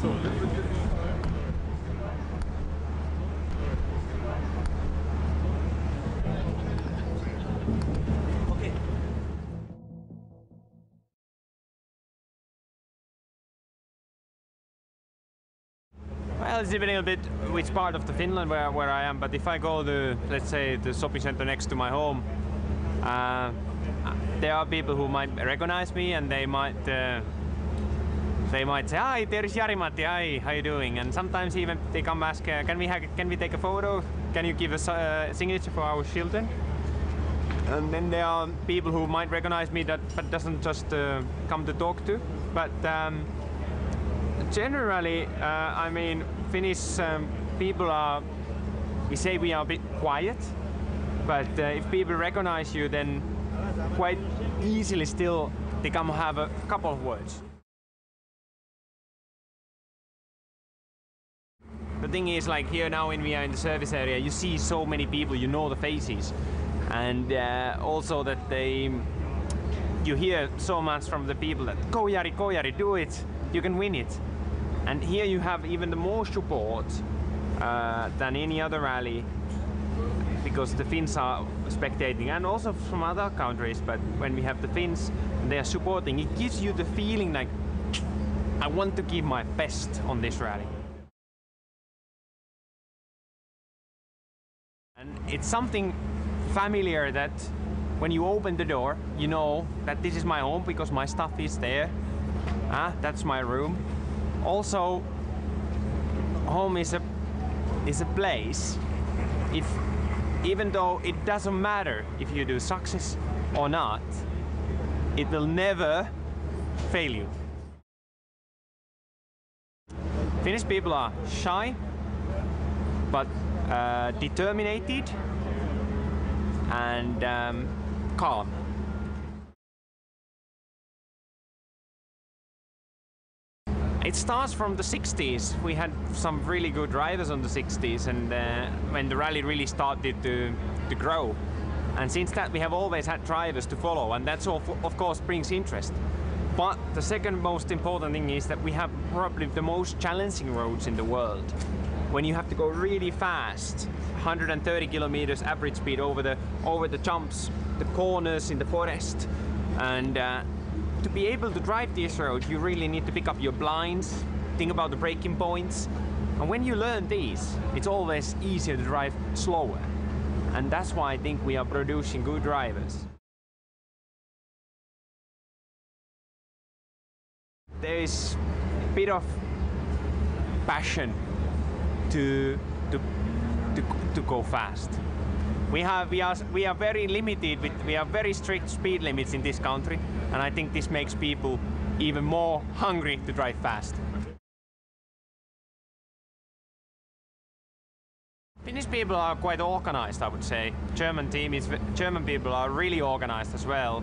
Well, it's depending a bit which part of the Finland where, where I am, but if I go to, let's say, the shopping center next to my home, uh, there are people who might recognize me and they might uh, they might say, "Hi, there's Jari-Matti. Hi, how you doing?" And sometimes even they come ask, uh, "Can we can we take a photo? Can you give us a signature for our children?" And then there are people who might recognize me that but doesn't just uh, come to talk to. But um, generally, uh, I mean, Finnish um, people are. We say we are a bit quiet, but uh, if people recognize you, then quite easily still they come have a couple of words. The thing is, like here now when we are in the service area, you see so many people, you know the faces, and uh, also that they, you hear so much from the people that go Jari, go do it, you can win it. And here you have even the more support uh, than any other rally because the Finns are spectating and also from other countries but when we have the Finns they are supporting it gives you the feeling like I want to give my best on this rally. And it's something familiar that when you open the door, you know that this is my home because my stuff is there. Ah, that's my room. Also, home is a is a place. If even though it doesn't matter if you do success or not, it will never fail you. Finnish people are shy, but uh, determined and um, calm. It starts from the 60s. We had some really good drivers on the 60s and uh, when the rally really started to, to grow. And since that we have always had drivers to follow and that's of course brings interest. But the second most important thing is that we have probably the most challenging roads in the world. When you have to go really fast, 130 kilometers average speed over the over the jumps, the corners in the forest, and uh, to be able to drive this road, you really need to pick up your blinds, think about the braking points, and when you learn these, it's always easier to drive slower, and that's why I think we are producing good drivers. There is a bit of passion to to to, to go fast. We have we are we are very limited with we have very strict speed limits in this country, and I think this makes people even more hungry to drive fast. Finnish people are quite organized, I would say. German team is German people are really organized as well,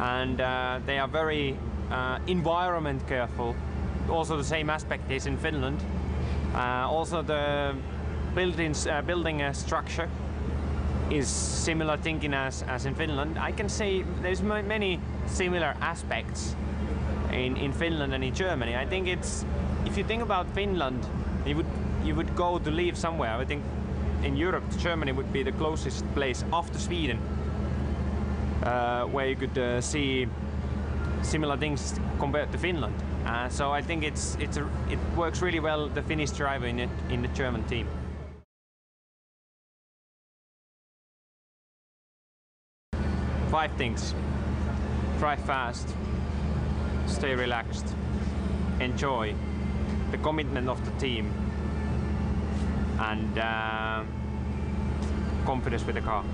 and uh, they are very uh, environment careful. Also, the same aspect is in Finland. Uh, also, the buildings, uh, building a structure is similar thinking as, as in Finland. I can say there's many similar aspects in, in Finland and in Germany. I think it's, if you think about Finland, you would, you would go to live somewhere. I think in Europe, Germany would be the closest place after Sweden, uh, where you could uh, see similar things compared to Finland. Uh, so I think it's, it's a, it works really well, the Finnish driver in, it, in the German team. Five things. Drive fast, stay relaxed, enjoy the commitment of the team and uh, confidence with the car.